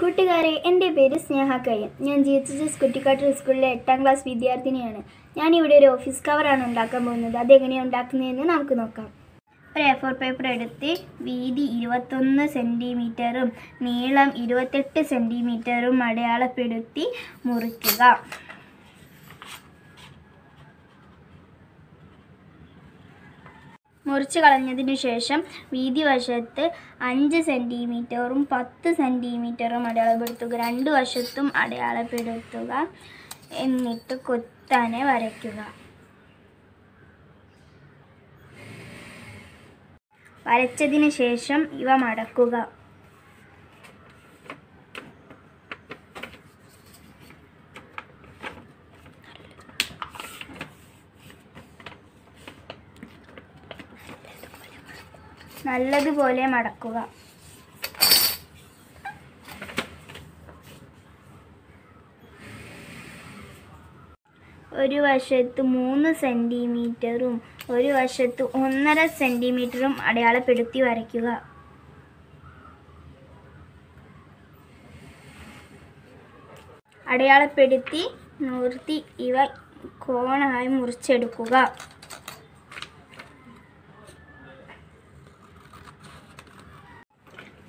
കൂട്ടുകാരെ എന്റെ പേര് സ്നേഹ കയ്യൻ. ഞാൻ G H S S Kuttikkattoor സ്കൂളിലെ എട്ടാം ക്ലാസ് വിദ്യാർത്ഥിനിയാണ്. ഞാനിവിടെ ഒരു ഓഫീസ് കവറാണ് ഉണ്ടാക്കാൻ പോകുന്നത്. അതെങ്ങനെയാണ് ഉണ്ടാക്കുന്നതെന്ന് നമുക്ക് നോക്കാം. ഒരു എ ഫോർ പേപ്പർ എടുത്ത് വീതി ഇരുപത്തൊന്ന് സെന്റിമീറ്ററും നീളം ഇരുപത്തെട്ട് സെന്റിമീറ്ററും അടയാളപ്പെടുത്തി മുറിക്കുക. മുറിച്ച് കളഞ്ഞതിന് ശേഷം വീതി വശത്ത് അഞ്ച് സെന്റിമീറ്ററും പത്ത് സെന്റിമീറ്ററും അടയാളപ്പെടുത്തുക. രണ്ട് വശത്തും അടയാളപ്പെടുത്തുക. എന്നിട്ട് കൊത്താനെ വരയ്ക്കുക. വരച്ചതിന് ശേഷം ഇവ മടക്കുക. നല്ലതുപോലെ മടക്കുക. ഒരു വശത്ത് മൂന്ന് സെന്റിമീറ്ററും ഒരു വശത്ത് ഒന്നര സെന്റിമീറ്ററും അടയാളപ്പെടുത്തി വരയ്ക്കുക. അടയാളപ്പെടുത്തി നിർത്തി ഇവ കോണായി മുറിച്ചെടുക്കുക.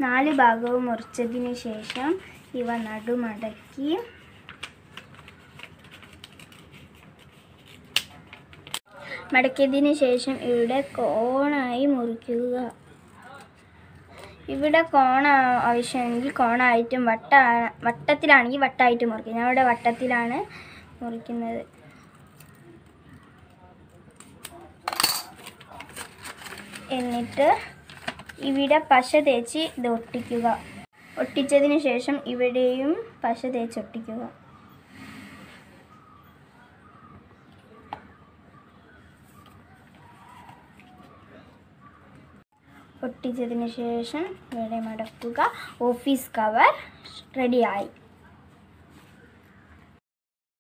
നാല് ഭാഗവും മുറിച്ചതിന് ശേഷം ഇവ നടുമടക്കി. മടക്കിയതിന് ശേഷം ഇവിടെ കോണായി മുറിക്കുക. ഇവിടെ കോണ ആവശ്യമെങ്കിൽ കോണായിട്ടും വട്ട വട്ടത്തിലാണെങ്കിൽ വട്ടമായിട്ട് മുറിക്കുക. ഞാൻ ഇവിടെ വട്ടത്തിലാണ് മുറിക്കുന്നത്. എന്നിട്ട് ഇവിടെ പശ തേച്ച് ഇത് ഒട്ടിക്കുക. ഒട്ടിച്ചതിന് ശേഷം ഇവിടെയും പശ തേച്ച് ഒട്ടിക്കുക. ഒട്ടിച്ചതിന് ശേഷം ഇവിടെ മടക്കുക. ഓഫീസ് കവർ റെഡിയായി.